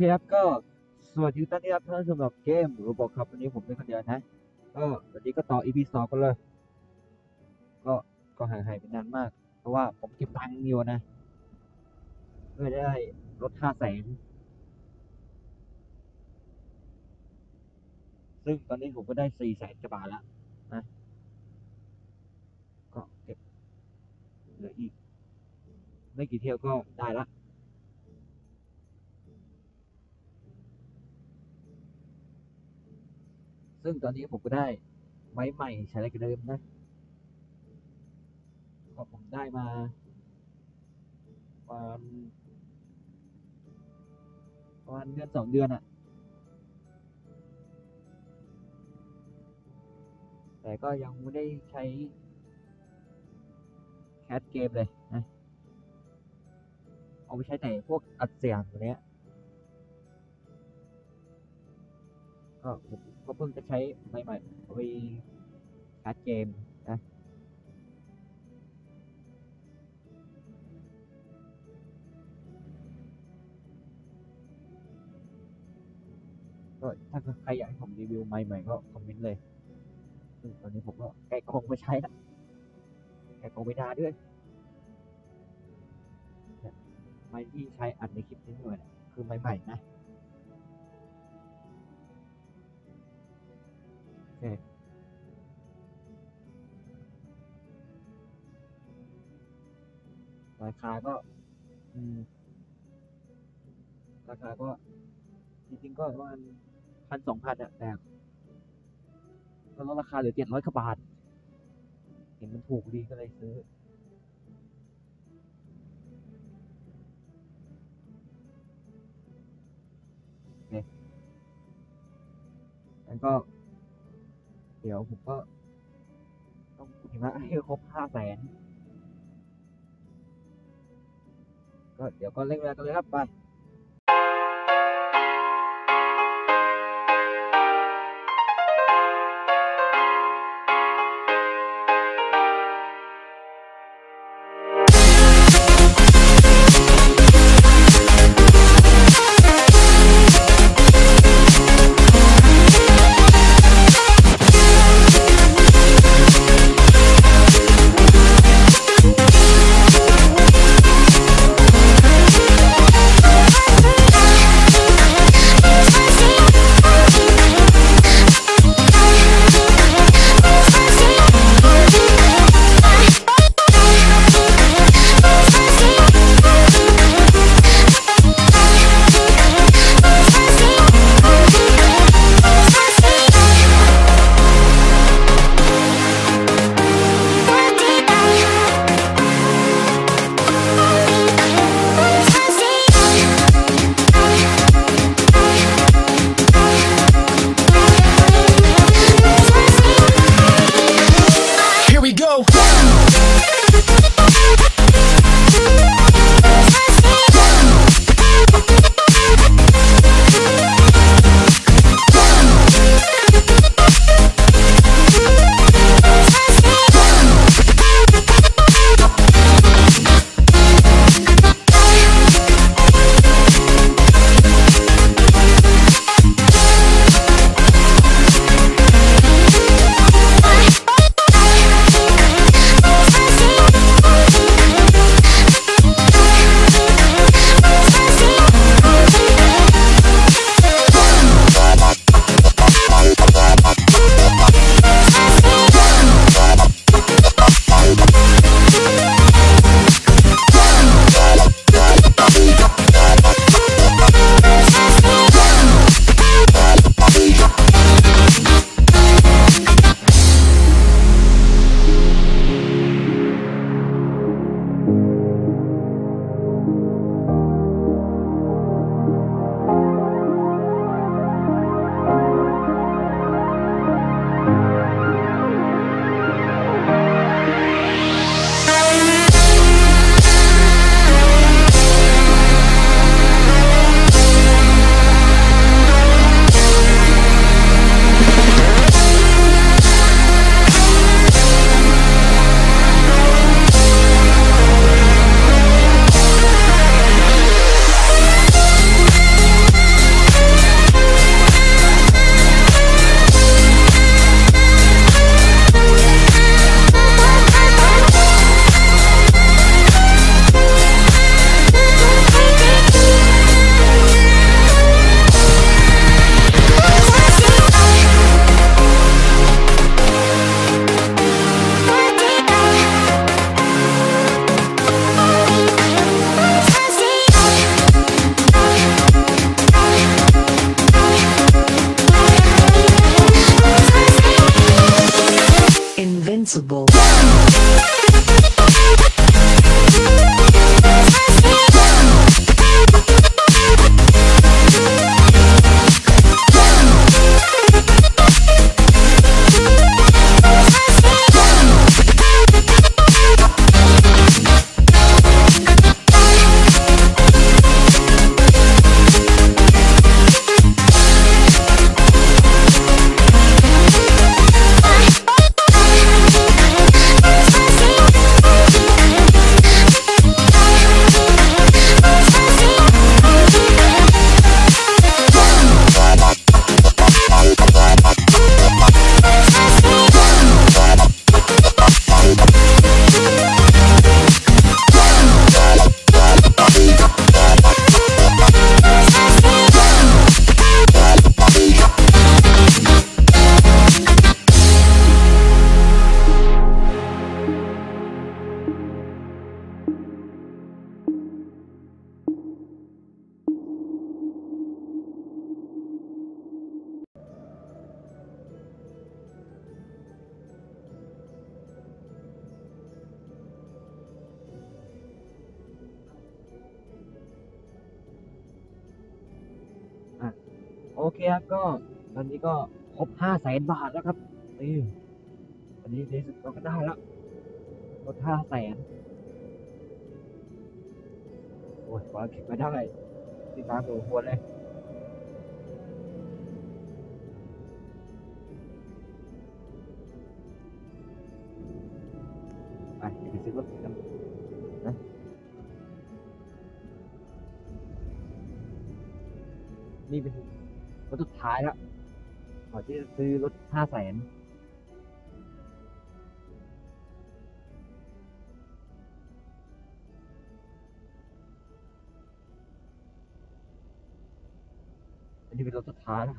เคครับก็สวัสดีท่านที่รับท่านชมกับเกมรูบอกครับวันนี้ผมเป็นคนเดียวนะก็วันนี้ก็ต่อ EP สองกันเลย ก็ก็ห่างหายไปนานมาก เพราะว่าผมเก็บตังค์อยู่นะเพื่อได้ลดค่าแสงซึ่งตอนนี้ผมก็ได้สี่แสนกว่าบาทแล้วนะก็เก็บเหลืออีกไม่กี่เที่ยวก็ได้ละ ซึ่งตอนนี้ผมก็ได้ไม้ใหม่ใช้อะไรกันเดิมนะก็ผมได้มาประมาณประมาณเดือนสองเดือนอะแต่ก็ยังไม่ได้ใช้แคสเกมเลยนะ เอาไปใช้แต่พวกอัดเสียงตัวเนี้ยก็ผม ก็เพิ่งจะใช้ใหม่ๆเอาไปชาร์จเกมนะก็ถ้าใครอยากให้ผมรีวิวใหม่ๆก็คอมเมนต์เลยซึ่งตอนนี้ผมก็แกะกล่องมาใช้ละแกะกล่องไม่ได้ด้วยไม้ที่ใช้อัดในคลิปนี้ด้วยเนี่ยคือใหม่ๆนะ ราคาก็ อืม ราคาก็ จริงๆก็ประมาณพันสองพันอะแต่ก็ลดราคาเหลือเจ็ดร้อยกว่าบาท เห็นมันถูกดีก็เลยซื้อโอเคงั้นก็ ดี๋ยวผมก็ ต้องเห็นว่าให้ครบห้าแสนก็เดี๋ยวก็เร่งเวลากันเลยครับไป เคครับก็ตอนนี้ก็ครบห้าแสนบาทแล้วครับนี่อันนี้ในสุดเราก็ได้แล้วลดห้าแสนโอ้ยกว่าเก็บมาได้ที่ตามตัวควรเลยไปดี๋ยวไปซื้อรถกันนะนี่เป็น รถสุดท้ายแล้วก่อนที่จะซื้อรถห้าแสนอันนี้เป็นรถสุดท้ายแล้ว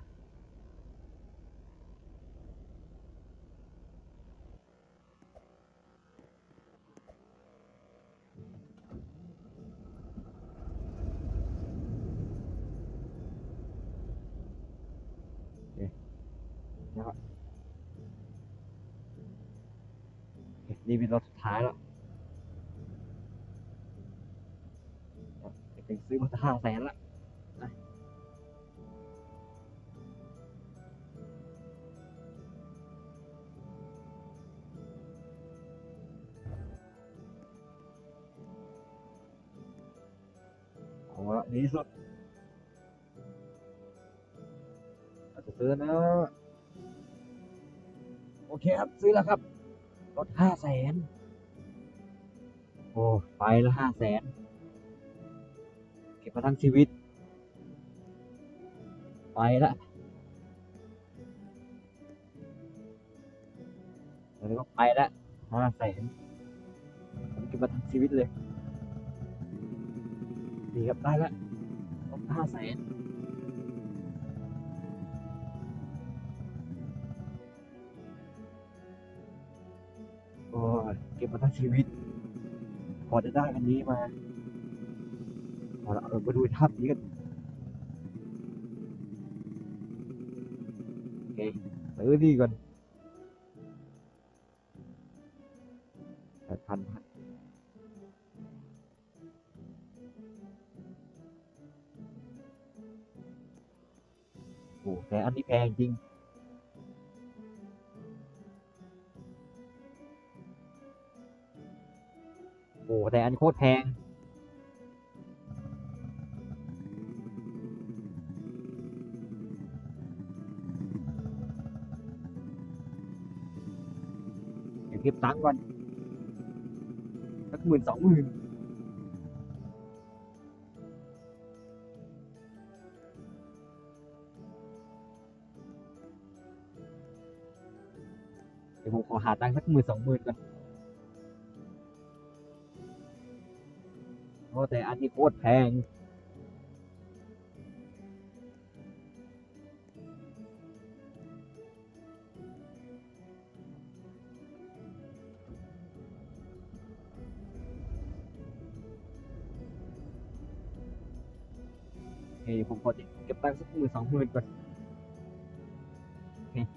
นะครับโอเคนี่เป็นรถสุดท้ายแล้วจะไปซื้อรถห้าแสนละนะเอาละดีสุดเราจะซื้อนะ โอเคครับ ซื้อแล้วครับรถห้าแสนโอ้ ไปแล้วห้าแสน เก็บมาทั้งชีวิต ไปละแล้วก็ไปละห้าแสนเก็บมาทั้งชีวิตเลยดีครับได้ละรถห้าแสนโอ้ยเก็บมาทั้งชีวิตพอจะได้อันนี้มา เอาละเรามาดูภาพนี้กันโอเคซื้อนี่ก่อนแปดพันโอ้แต่อันนี้แพงจริง สักหมื่นสองหมื่นเดี๋ยวผมข หมื่นสองหมื่นก่อน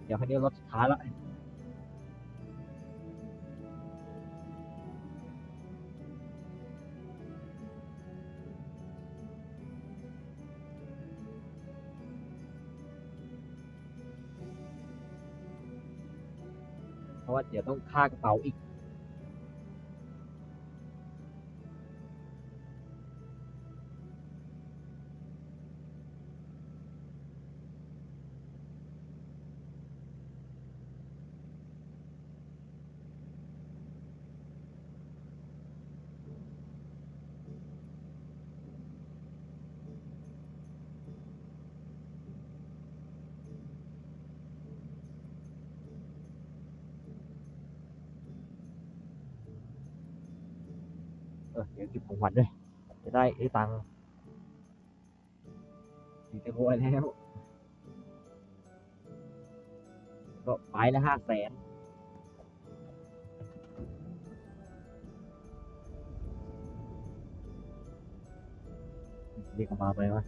เดี๋ยวคันนี้รถสุดท้ายละเพราะว่าเดี๋ยวต้องค่ากระเป๋าอีก ขวัญด้วย จะได้ไอ้ตังค์ถึงจะรวยแล้ว ก็ไปละห้าแสนเรียกออกมาไปวะ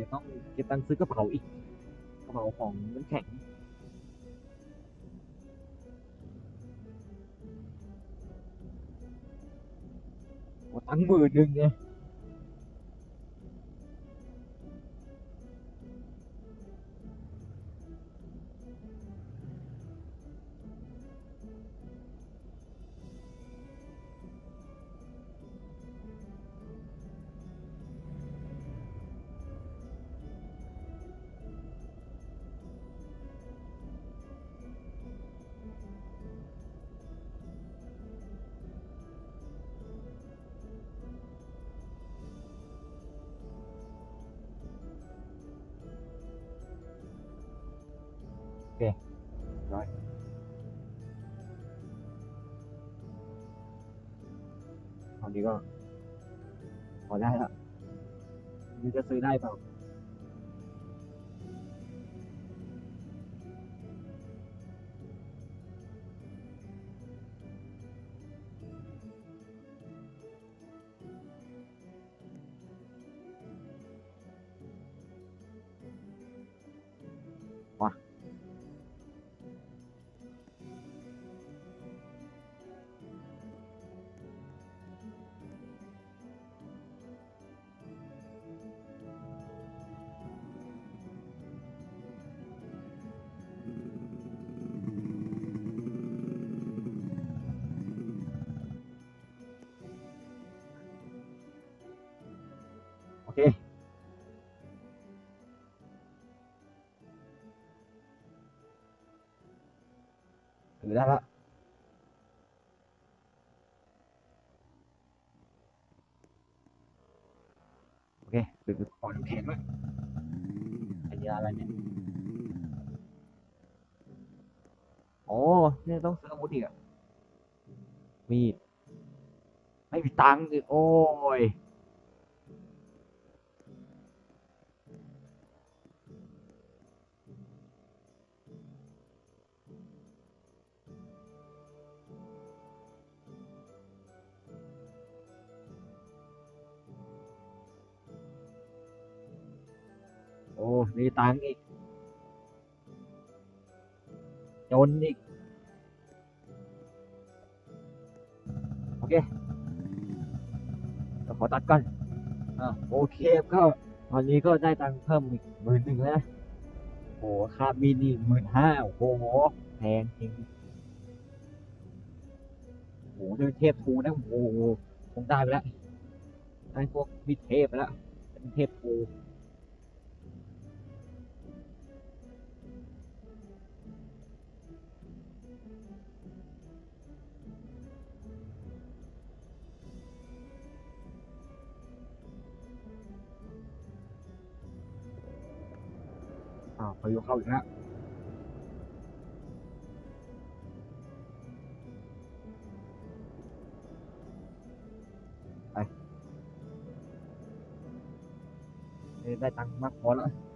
ว่าเดี๋ยวต้องเก็บตังค์ซื้อกระเป๋าอีกกระเป๋าของน้ำแข็งโอ้ตังค์หมื่นหนึ่งไง ตอนนี้ก็ พอได้แล้วไนี่จะซื้อได้เปล่า โอเคถือได้ละโอเคถือขอน้ำแข็งไว้อันนี้อะไรเนี่ยโอ้เนี่ยต้องซื้ออาวุธอีกอะมีดไม่มีตังค์อีกโอ้ย มีตังอีก จนอีก โอเคขอตัดก่อนอ่าโอเคก็ตอนนี้ก็ได้ตังค์เพิ่มอีกหมื่นหนึ่งแล้วโอ้ค่าบินอีกหมื่นห้าโอ้โหแพงจริงโอ้โหด้วยเทพทูนะโอ้โหคงได้ไปแล้วได้พวกมิเทพไปแล้วเป็นเทพทู อ้าวพายุเข้าอีกแล้วไปอได้ตังค์มากพอแล้ว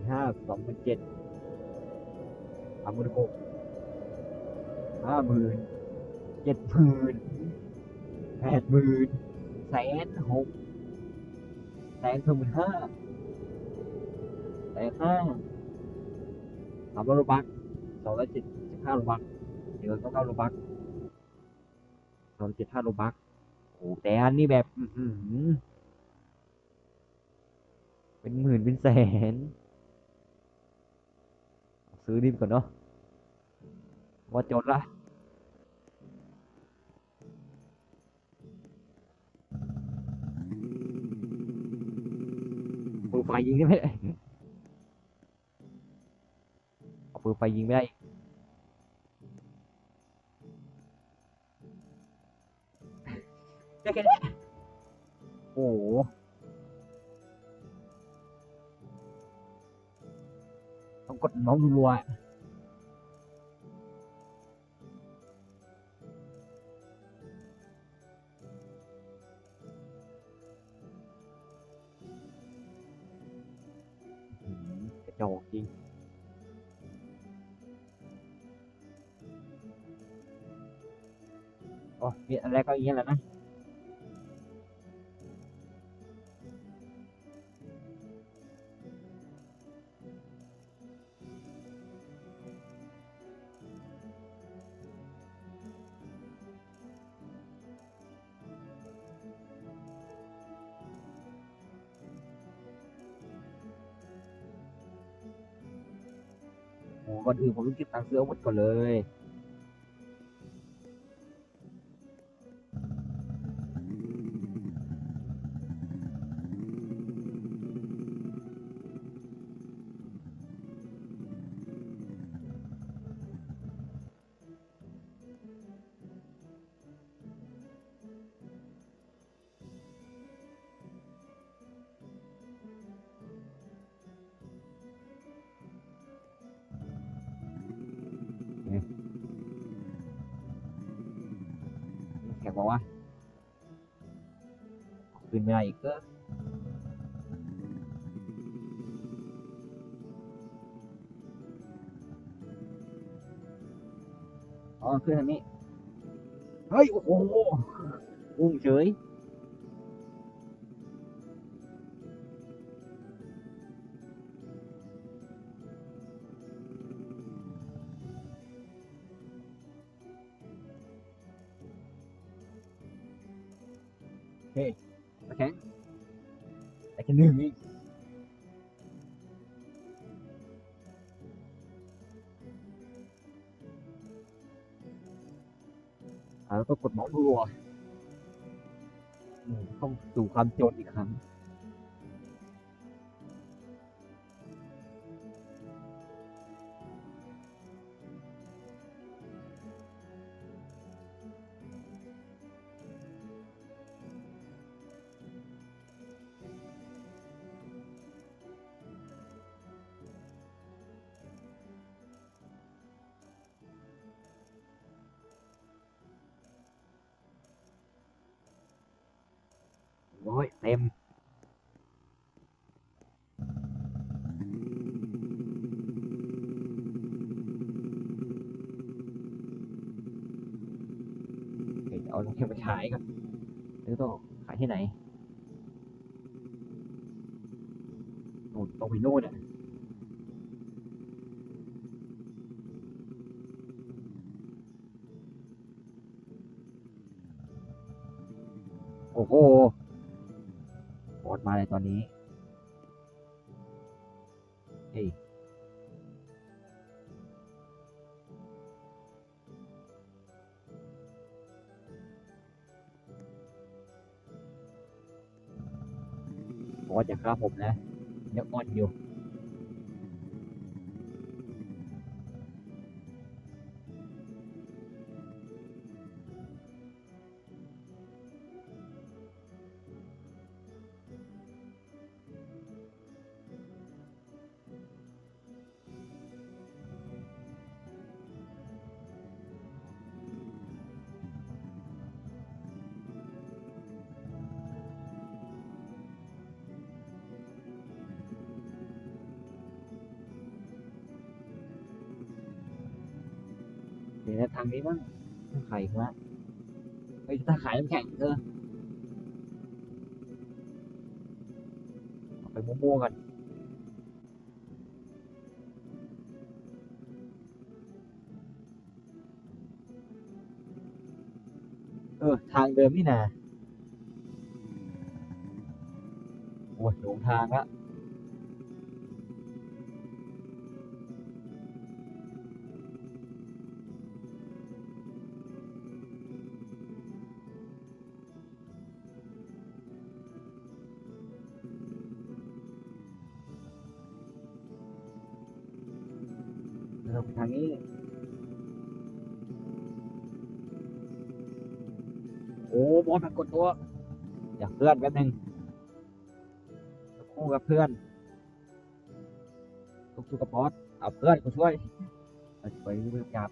หนึ่งห้าสองพันเจ็ดสามหมื่นหกห้าหมื่นเจ็ดหมื่นแปดหมื่นแสนหกแสนสองหมื่นห้าแสนห้าสามร้อย Robux สองร้อยเจ็ดสิบห้า Robux เดี๋ยวต้องเข้า Robux ตอนเจ็ดห้า Robux โอ้แต่อันนี้แบบ เป็นหมื่นเป็นแสน ซื้อดิบก่อนเนาะว่าจดละปืนไฟยิงได้ไหมเอาปืนไฟยิงไม่ได้ได้แค่นี้โอ้โห กดน้องรัวๆอะอื้อหือกระจอกจริงโอ้มีอันแรกก็อย่างนี้แหละนะ โอ้ก่อนอื่นผมต้องเก็บตังค์ซื้ออาวุธก่อนเลย ขึ้นไม่ได้อีกก็อ๋อขึ้นทางนี้เฮ้ยโอ้โหอุ้งเฉย อ้ยเต็มเดี๋ยวเอาลงไปขายก่อนหรือต้องขายที่ไหนโน่นตรงไปโน่นอะโอ้โห มาเลยตอนนี้เฮ้ยบอสอย่าฆ่าผมนะยังอ่อนอยู่ ดี๋ยวทางนี้บ้างไข่ครับไปถ้าขายน้ำแข็งเออไปมั่วๆกันเออ ทางเดิมนี่นาโอ้ยหลงทางละ นี้โอ้บอสมันกดตัวอยากเพื่อนแป๊บนึงคู่กับเพื่อนทุกทุกับบอสเอาเพื่อนกูช่วยไปเรื่องจับ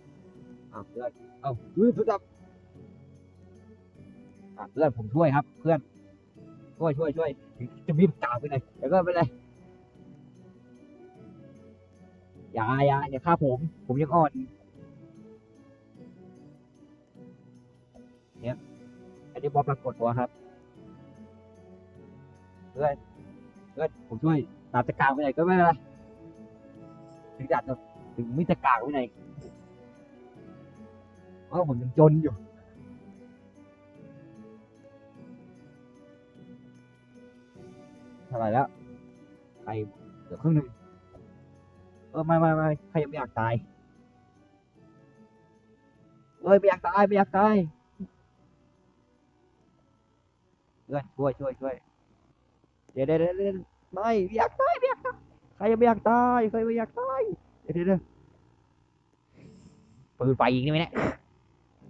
เอาเพื่อนเอาเพื่อนจับเพื่อนผมช่วยครับ เพื่อนช่วยช่วยช่วยจะบีบกล่าไปไหนเดี๋ยวก็ไปเลย อย่าอย่าอย่าฆ่าผม ผมยังอ่อนเนี่ยอันนี้บอสปรากฏตัวครับเพื่อนเพื่อนผมช่วยตามจะกลางไปไหนก็ไม่เป็นไรถึงจะถึงไม่จะกลางไปไหนเพราะผมยังจนอยู่เท่าไหร่แล้วใครเหลือครึ่งหนึ่ง เออไม่ไม่ไม่ใครไม่อยากตายเอ้ยไม่อยากตายไม่อยากตายเพื่อนช่วยช่วยช่วยเดี๋ยวเดี๋ยวเดี๋ยวไม่ไม่อยากตายไม่อยากตายใครไม่อยากตายใครไม่อยากตายเดี๋ยวเดี๋ยวปืนไฟอีกนี่ไหมเนี่ย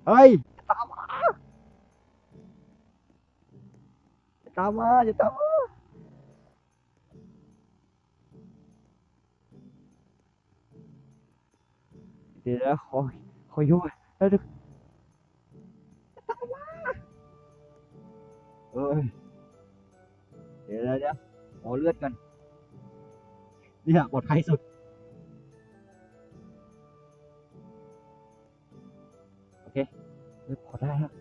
เฮ้ยจตามมาจตามมาจะตามมา ดี๋ยวขอขอยุ่งแล้วดึกเอ้ยเดี๋ยวเดี๋ยวขอเลือดกันนี่อะปลอดภัยสุด โอเคเลือดพอได้ครับ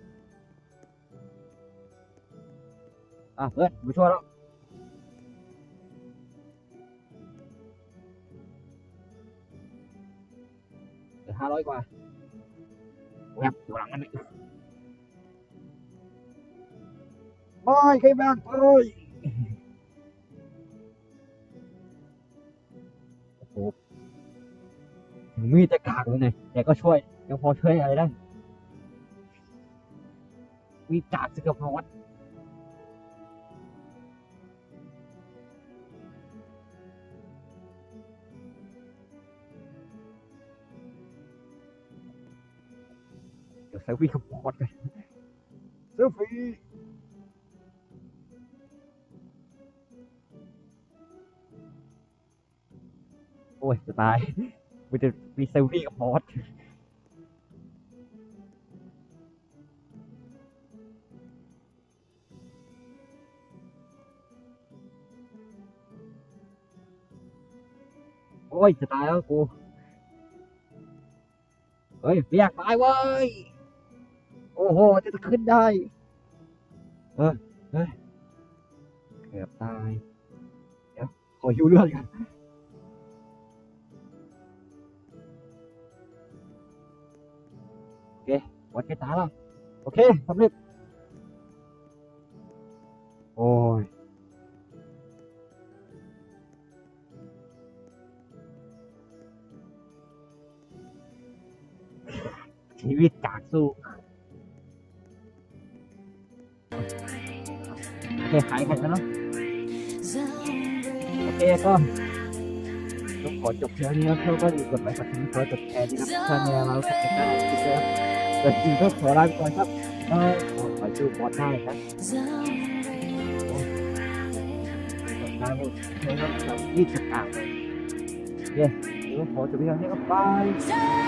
อะเพื่อนมาช่วยแล้ว หลือห้าร้อยกว่าแวบอยู่หลังกันเลยไม่ใครบ้างเอ้ยโอ้โหถึงมีดจะกากเลยไงแต่ก็ช่วยยังพอช่วยอะไรได้ มีกากสกับพวัด เดี๋ยวเซลฟี่กับพอดไปเซลฟี่โอ้ยจะตายมันจะมีเซลฟี่กับพอดโอ้ยจะตายแล้วกู เฮ้ยไม่อยากตายเว้ย โอ้โห จะขึ้นได้ เออเฮ้ยเกือบตาย เดี๋ยว ขอหิวเลือดกันโอเค วัดแค่ตาละโอเคสำเร็จ โอ้ยชีวิตจากสู้ โอเคหายกันแล้วเนาะโอเคก็ต้องขอจบเพียงนี้แล้วก็อย่าลืมกดไลค์กดติดตามกดแชร์ดีครับถ้ามีอะไรเราติดตามติดตามแต่จริงก็ขอลาไปก่อนครับเออขอจูบบอสได้ครับกดไลค์กดแชร์ครับยี่สิบอ่างเลยโอเคเดี๋ยวขอจบเพียงนี้ครับบาย Time